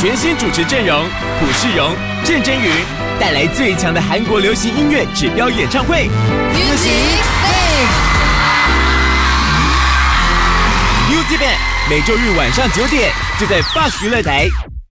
全新主持阵容，朴世荣、郑真宇带来最强的韩国流行音乐指标演唱会。Music Bank，Music Bank 每周日晚上九点就在 FAX 娱乐台。